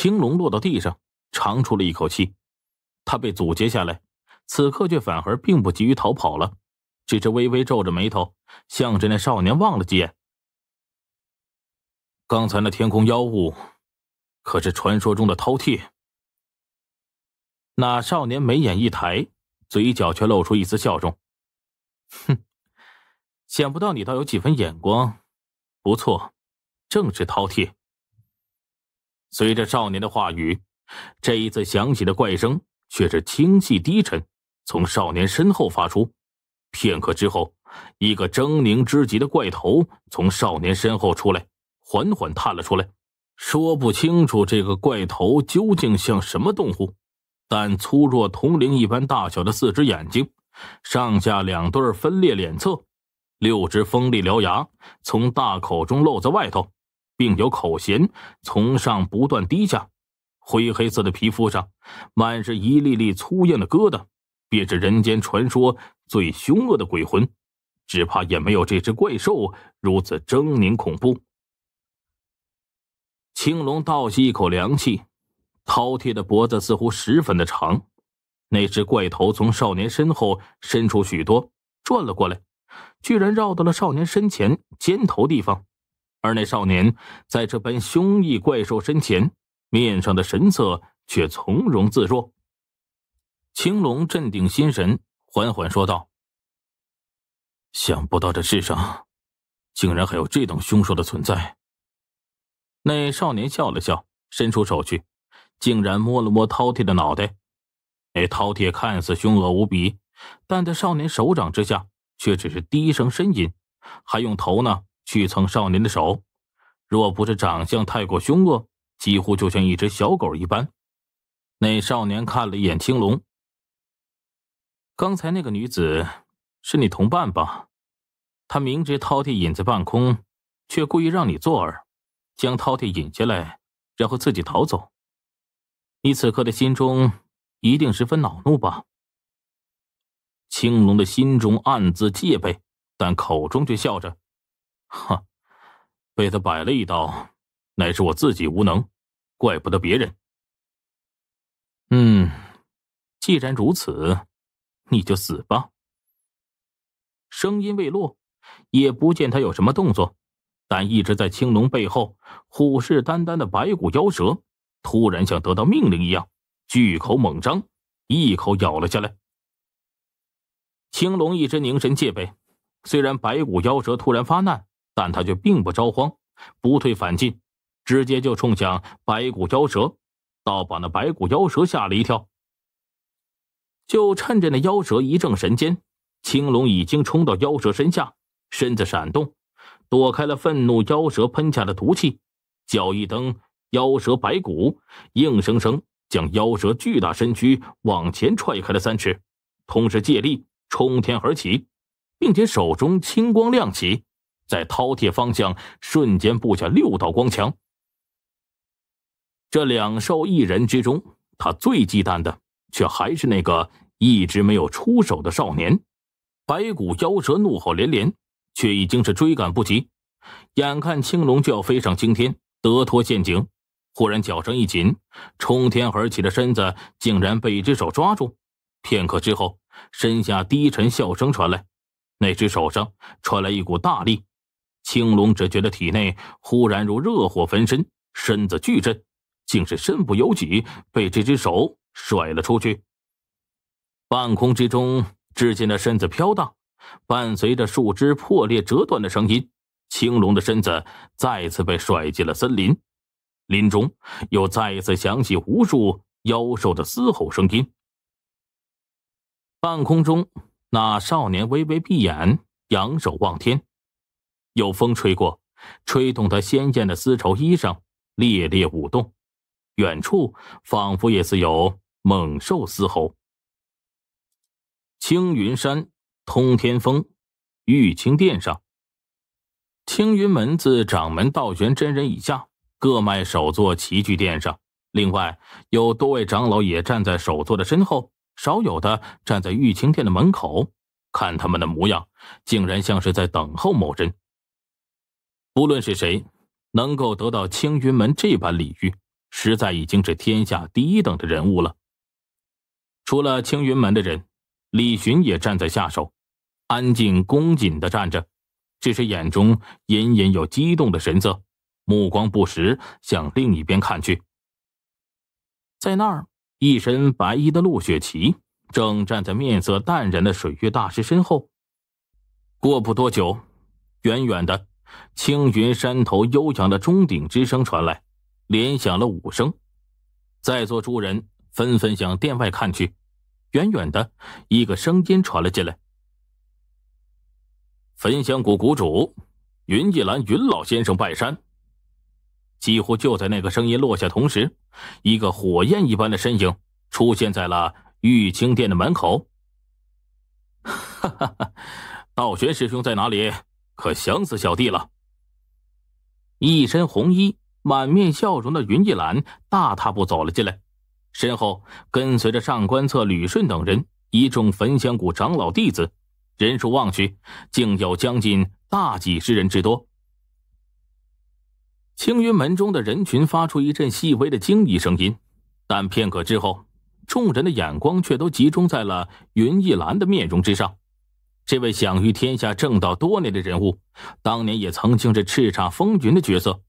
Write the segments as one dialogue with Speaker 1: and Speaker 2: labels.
Speaker 1: 青龙落到地上，长出了一口气。他被阻截下来，此刻却反而并不急于逃跑了，只是微微皱着眉头，向着那少年望了几眼。刚才那天空妖物，可是传说中的饕餮？那少年眉眼一抬，嘴角却露出一丝笑容。哼，想不到你倒有几分眼光，不错，正是饕餮。随着少年的话语，这一次响起的怪声却是清细低沉，从少年身后发出。片刻之后，一个狰狞之极的怪头从少年身后出来。缓缓探了出来，说不清楚这个怪头究竟像什么动物，但粗若铜铃一般大小的四只眼睛，上下两对分裂脸侧，六只锋利獠牙从大口中露在外头，并有口弦从上不断滴下，灰黑色的皮肤上满是一粒粒粗硬的疙瘩，便是人间传说最凶恶的鬼魂，只怕也没有这只怪兽如此狰狞恐怖。青龙倒吸一口凉气，饕餮的脖子似乎十分的长。那只怪头从少年身后伸出许多，转了过来，居然绕到了少年身前肩头地方。而那少年在这般凶异怪兽身前，面上的神色却从容自若。青龙镇定心神，缓缓说道：“想不到这世上，竟然还有这等凶兽的存在。”那少年笑了笑，伸出手去，竟然摸了摸饕餮的脑袋。那饕餮看似凶恶无比，但在少年手掌之下，却只是低声呻吟，还用头呢去蹭少年的手。若不是长相太过凶恶，几乎就像一只小狗一般。那少年看了一眼青龙，刚才那个女子是你同伴吧？他明知饕餮隐在半空，却故意让你作饵。将饕餮引下来，然后自己逃走。你此刻的心中一定十分恼怒吧？青龙的心中暗自戒备，但口中却笑着：“哈，被他摆了一道，乃是我自己无能，怪不得别人。”嗯，既然如此，你就死吧。声音未落，也不见他有什么动作。但一直在青龙背后虎视眈眈的白骨妖蛇，突然像得到命令一样，巨口猛张，一口咬了下来。青龙一直凝神戒备，虽然白骨妖蛇突然发难，但他却并不着慌，不退反进，直接就冲向白骨妖蛇，倒把那白骨妖蛇吓了一跳。就趁着那妖蛇一正神间，青龙已经冲到妖蛇身下，身子闪动。躲开了愤怒妖蛇喷下的毒气，脚一蹬，妖蛇白骨硬生生将妖蛇巨大身躯往前踹开了三尺，同时借力冲天而起，并且手中青光亮起，在饕餮方向瞬间布下六道光墙。这两兽一人之中，他最忌惮的却还是那个一直没有出手的少年。白骨妖蛇怒吼连连。却已经是追赶不及，眼看青龙就要飞上青天，得脱陷阱，忽然脚上一紧，冲天而起的身子竟然被一只手抓住。片刻之后，身下低沉笑声传来，那只手上传来一股大力，青龙只觉得体内忽然如热火焚身，身子巨震，竟是身不由己，被这只手甩了出去。半空之中，只见那身子飘荡。伴随着树枝破裂折断的声音，青龙的身子再次被甩进了森林。林中又再一次响起无数妖兽的嘶吼声音。半空中，那少年微微闭眼，仰首望天。有风吹过，吹动他鲜艳的丝绸衣裳，猎猎舞动。远处仿佛也似有猛兽嘶吼。青云山。通天峰，玉清殿上，青云门自掌门道玄真人以下，各迈首座齐聚殿上。另外有多位长老也站在首座的身后，少有的站在玉清殿的门口。看他们的模样，竟然像是在等候某人。不论是谁，能够得到青云门这般礼遇，实在已经是天下第一等的人物了。除了青云门的人，李寻也站在下手，安静恭谨的站着，只是眼中隐隐有激动的神色，目光不时向另一边看去。在那儿，一身白衣的陆雪琪正站在面色淡然的水月大师身后。过不多久，远远的青云山头悠扬的钟鼎之声传来，连响了五声。在座诸人纷纷向殿外看去，远远的一个声音传了进来：“焚香谷谷主云一兰云老先生拜山。”几乎就在那个声音落下同时，一个火焰一般的身影出现在了玉清殿的门口。哈哈哈！道玄师兄在哪里？可想死小弟了。一身红衣、满面笑容的云一兰大踏步走了进来，身后跟随着上官策、吕顺等人，一众焚香谷长老弟子，人数望去，竟有将近大几十人之多。青云门中的人群发出一阵细微的惊异声音，但片刻之后，众人的眼光却都集中在了云一兰的面容之上。这位享誉天下正道多年的人物，当年也曾经是叱咤风云的角色。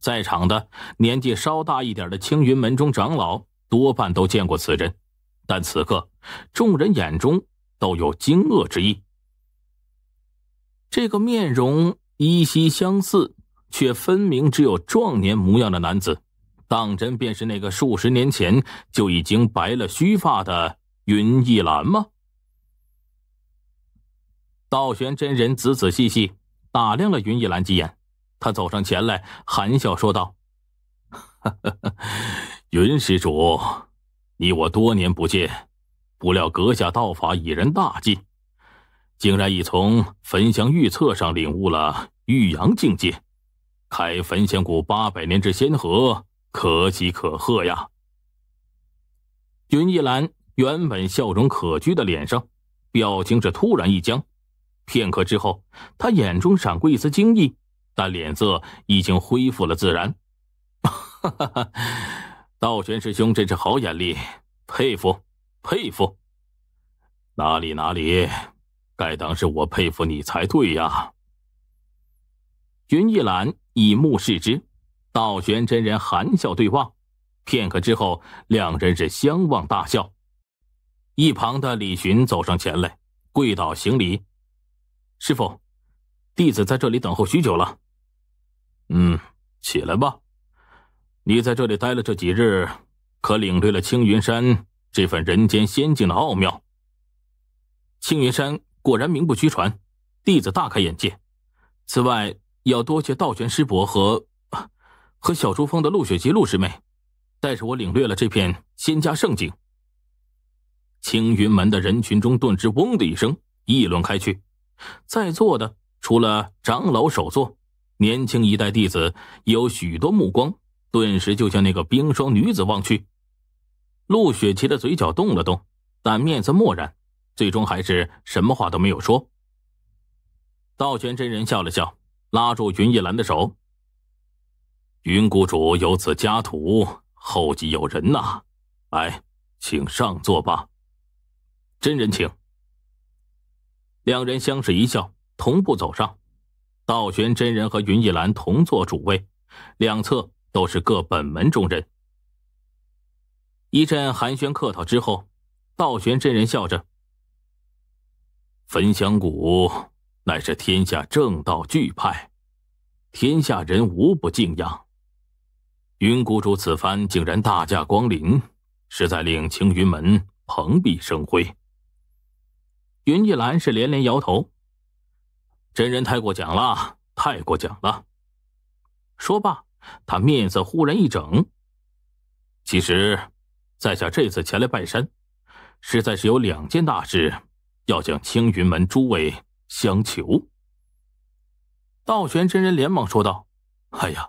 Speaker 1: 在场的年纪稍大一点的青云门中长老，多半都见过此人，但此刻众人眼中都有惊愕之意。这个面容依稀相似，却分明只有壮年模样的男子，当真便是那个数十年前就已经白了须发的云逸兰吗？道玄真人仔仔细细打量了云一兰几眼，他走上前来，含笑说道：“云施主，你我多年不见，不料阁下道法已然大进，竟然已从焚香玉册上领悟了玉阳境界，开焚香谷八百年之先河，可喜可贺呀！”云一兰原本笑容可掬的脸上，表情是突然一僵。片刻之后，他眼中闪过一丝惊异，但脸色已经恢复了自然。哈哈哈，道玄师兄真是好眼力，佩服佩服。哪里哪里，该当是我佩服你才对呀。云一兰以目视之，道玄真人含笑对望，片刻之后，两人是相望大笑。一旁的李寻走上前来，跪倒行礼。师傅，弟子在这里等候许久了。嗯，起来吧。你在这里待了这几日，可领略了青云山这份人间仙境的奥妙。青云山果然名不虚传，弟子大开眼界。此外，要多谢道玄师伯和和小珠峰的陆雪琪陆师妹，带着我领略了这片仙家圣境。青云门的人群中顿时“嗡”的一声，议论开去。在座的除了长老首座，年轻一代弟子有许多目光顿时就向那个冰霜女子望去。陆雪琪的嘴角动了动，但面色漠然，最终还是什么话都没有说。道玄真人笑了笑，拉住云逸兰的手：“云谷主有此家徒，后继有人呐，来，请上座吧。”真人请。两人相视一笑，同步走上。道玄真人和云逸兰同坐主位，两侧都是各本门中人。一阵寒暄客套之后，道玄真人笑着：“焚香谷乃是天下正道巨派，天下人无不敬仰。云谷主此番竟然大驾光临，实在令青云门蓬荜生辉。”云一兰是连连摇头，真人太过奖了，太过奖了。说罢，他面色忽然一整。其实，在下这次前来拜山，实在是有两件大事，要向青云门诸位相求。道玄真人连忙说道：“哎呀，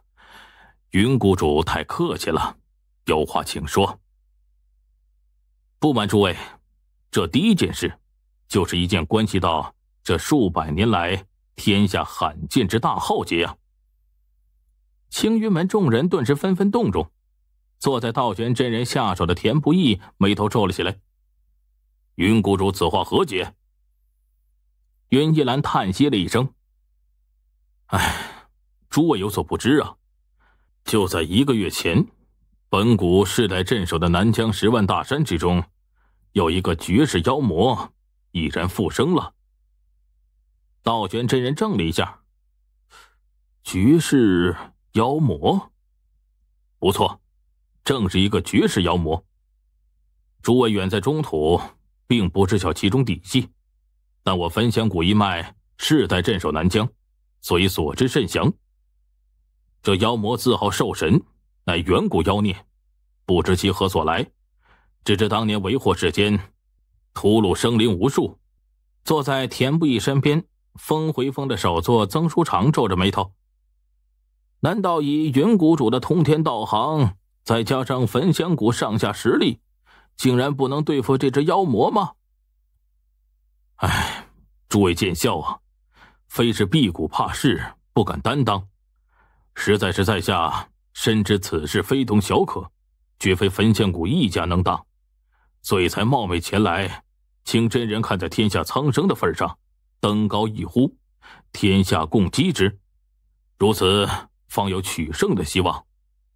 Speaker 1: 云谷主太客气了，有话请说。不瞒诸位，这第一件事。”就是一件关系到这数百年来天下罕见之大浩劫啊！青云门众人顿时纷纷动容。坐在道玄真人下手的田不易眉头皱了起来。云谷主，此话何解？云一兰叹息了一声：“哎，诸位有所不知啊，就在一个月前，本谷世代镇守的南疆十万大山之中，有一个绝世妖魔已然复生了。”道玄真人怔了一下：“绝世妖魔？不错，正是一个绝世妖魔。诸位远在中土。”并不知晓其中底细，但我焚香谷一脉世代镇守南疆，所以所知甚详。这妖魔自号兽神，乃远古妖孽，不知其何所来，只知当年为祸世间，屠戮生灵无数。坐在田不易身边，风回风的首座曾书长皱着眉头。难道以云谷主的通天道行，再加上焚香谷上下实力？竟然不能对付这只妖魔吗？哎，诸位见笑啊！非是辟谷怕事，不敢担当，实在是在下深知此事非同小可，绝非焚香谷一家能当，所以才冒昧前来，请真人看在天下苍生的份上，登高一呼，天下共击之，如此方有取胜的希望，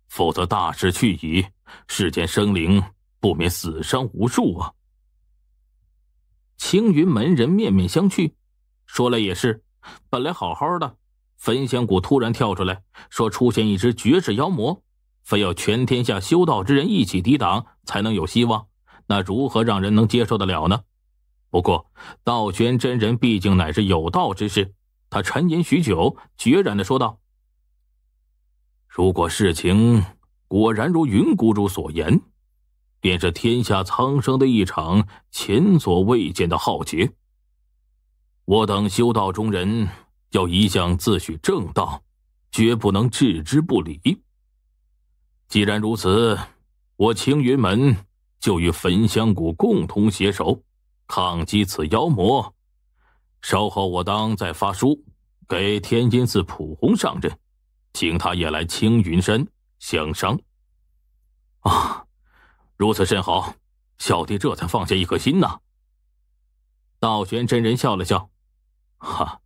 Speaker 1: 否则大势去矣，世间生灵。不免死伤无数啊！青云门人面面相觑，说来也是，本来好好的，焚香谷突然跳出来说出现一只绝世妖魔，非要全天下修道之人一起抵挡才能有希望，那如何让人能接受得了呢？不过道玄真人毕竟乃是有道之士，他沉吟许久，决然的说道：“如果事情果然如云谷主所言。”便是天下苍生的一场前所未见的浩劫。我等修道中人要一向自诩正道，绝不能置之不理。既然如此，我青云门就与焚香谷共同携手，抗击此妖魔。稍后我当再发书给天津寺普弘上任，请他也来青云山相商。啊。如此甚好，小弟这才放下一颗心呐。道玄真人笑了笑，哈，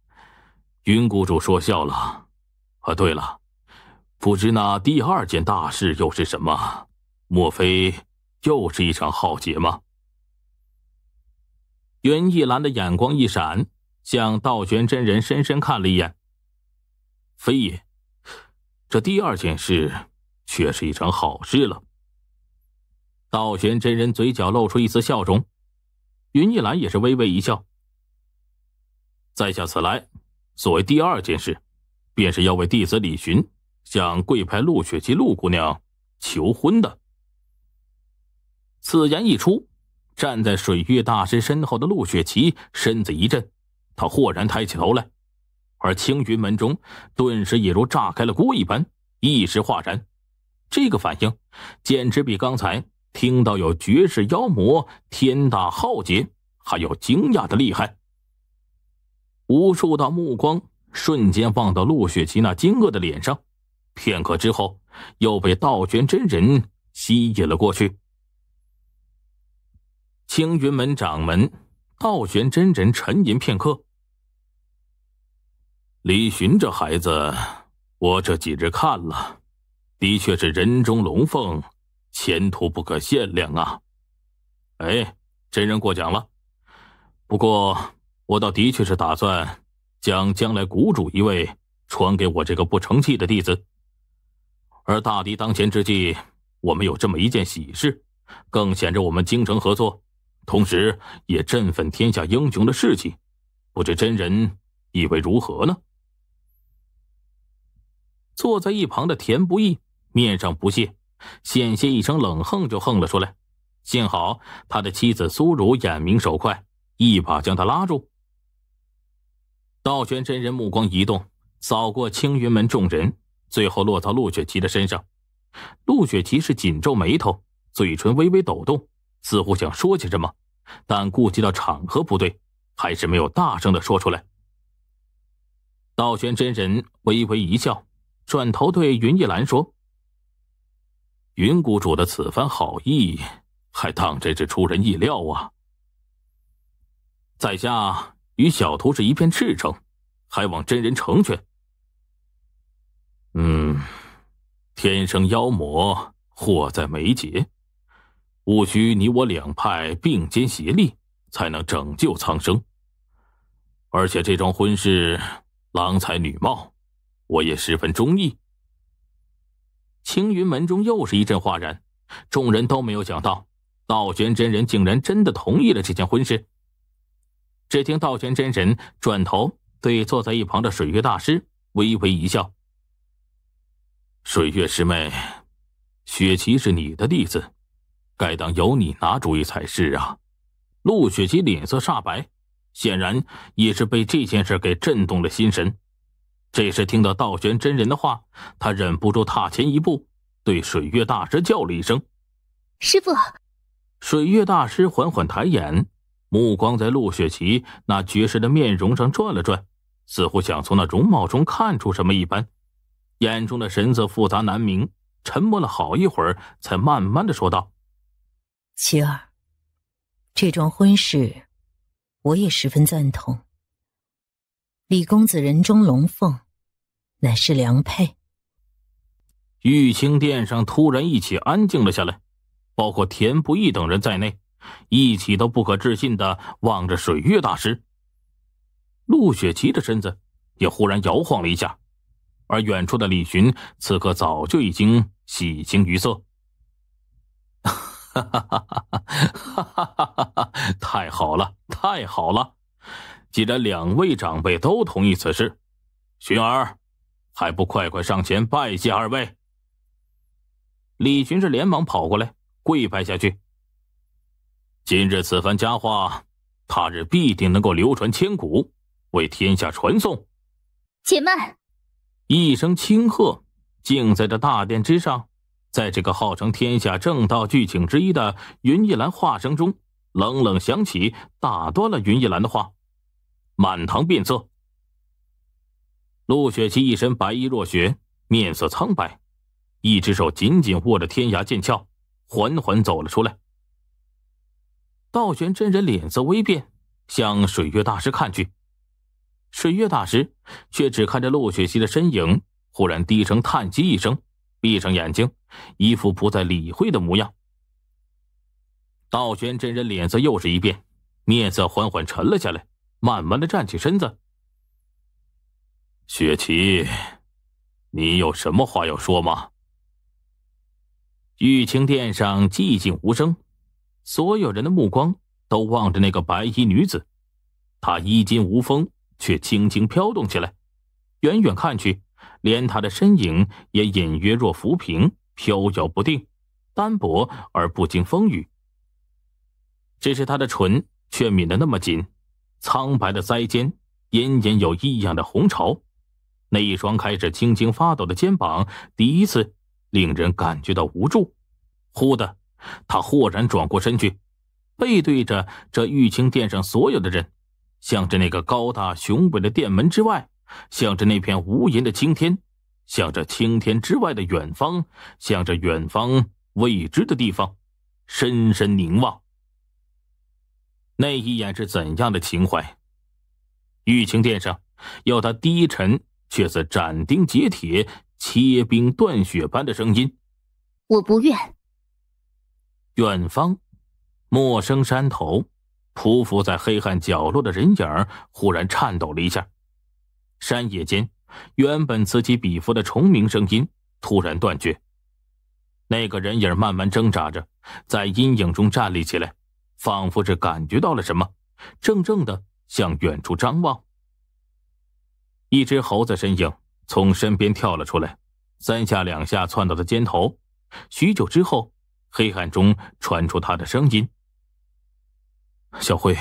Speaker 1: 云谷主说笑了。啊，对了，不知那第二件大事又是什么？莫非又是一场浩劫吗？云一兰的眼光一闪，向道玄真人深深看了一眼。非也，这第二件事却是一场好事了。道玄真人嘴角露出一丝笑容，云一兰也是微微一笑。在下此来，所谓第二件事，便是要为弟子李寻向贵派陆雪琪陆姑娘求婚的。此言一出，站在水月大师身后的陆雪琪身子一震，他豁然抬起头来，而青云门中顿时也如炸开了锅一般，一时哗然。这个反应简直比刚才。听到有绝世妖魔，天大浩劫，还要惊讶的厉害。无数道目光瞬间望到陆雪琪那惊愕的脸上，片刻之后，又被道玄真人吸引了过去。青云门掌门道玄真人沉吟片刻：“李寻这孩子，我这几日看了，的确是人中龙凤。”前途不可限量啊！哎，真人过奖了。不过，我倒的确是打算将将来谷主一位传给我这个不成器的弟子。而大敌当前之际，我们有这么一件喜事，更显着我们京城合作，同时也振奋天下英雄的士气。不知真人以为如何呢？坐在一旁的田不易面上不屑。险些一声冷哼就哼了出来，幸好他的妻子苏如眼明手快，一把将他拉住。道玄真人目光一动，扫过青云门众人，最后落到陆雪琪的身上。陆雪琪是紧皱眉头，嘴唇微微抖动，似乎想说些什么，但顾及到场合不对，还是没有大声的说出来。道玄真人微微一笑，转头对云逸兰说。云谷主的此番好意，还当真是出人意料啊！在下与小徒是一片赤诚，还望真人成全。嗯，天生妖魔，祸在眉睫，务需你我两派并肩协力，才能拯救苍生。而且这桩婚事，郎才女貌，我也十分中意。青云门中又是一阵哗然，众人都没有想到，道玄真人竟然真的同意了这件婚事。只听道玄真人转头对坐在一旁的水月大师微微一笑：“水月师妹，雪琪是你的弟子，该当由你拿主意才是啊。”陆雪琪脸色煞白，显然也是被这件事给震动了心神。这时听到道玄真人的话，他忍不住踏前一步，对水月大师叫了一声：“
Speaker 2: 师傅。”
Speaker 1: 水月大师缓缓抬眼，目光在陆雪琪那绝世的面容上转了转，似乎想从那容貌中看出什么一般，眼中的神色复杂难明。沉默了好一会儿，才慢慢的说道：“
Speaker 3: 琪儿，这桩婚事，我也十分赞同。”李公子人中龙凤，乃是良配。
Speaker 1: 玉清殿上突然一起安静了下来，包括田不易等人在内，一起都不可置信的望着水月大师。陆雪琪的身子也忽然摇晃了一下，而远处的李寻此刻早就已经喜形于色。哈哈哈哈哈哈！太好了，太好了！既然两位长辈都同意此事，寻儿还不快快上前拜谢二位？李寻是连忙跑过来跪拜下去。今日此番佳话，他日必定能够流传千古，为天下传颂。
Speaker 2: 且慢！
Speaker 1: 一声轻喝，竟在这大殿之上，在这个号称天下正道剧情之一的云一兰话声中，冷冷响起，打断了云一兰的话。满堂变色，陆雪琪一身白衣若雪，面色苍白，一只手紧紧握着天涯剑鞘，缓缓走了出来。道玄真人脸色微变，向水月大师看去，水月大师却只看着陆雪琪的身影，忽然低声叹息一声，闭上眼睛，一副不再理会的模样。道玄真人脸色又是一变，面色缓缓沉了下来。慢慢的站起身子，雪琪，你有什么话要说吗？玉清殿上寂静无声，所有人的目光都望着那个白衣女子，她衣襟无风，却轻轻飘动起来，远远看去，连她的身影也隐约若浮萍，飘摇不定，单薄而不经风雨。只是他的唇却抿得那么紧。苍白的腮间，隐隐有异样的红潮。那一双开始轻轻发抖的肩膀，第一次令人感觉到无助。忽的，他豁然转过身去，背对着这玉清殿上所有的人，向着那个高大雄伟的殿门之外，向着那片无垠的青天，向着青天之外的远方，向着远方未知的地方，深深凝望。那一眼是怎样的情怀？玉清殿上，要他低沉却似斩钉截铁、切冰断雪般的声音：“
Speaker 2: 我不愿。”
Speaker 1: 远方，陌生山头，匍匐在黑暗角落的人影忽然颤抖了一下。山野间，原本此起彼伏的虫鸣声音突然断绝。那个人影慢慢挣扎着，在阴影中站立起来。仿佛是感觉到了什么，怔怔的向远处张望。一只猴子身影从身边跳了出来，三下两下窜到他肩头。许久之后，黑暗中传出他的声音：“小辉，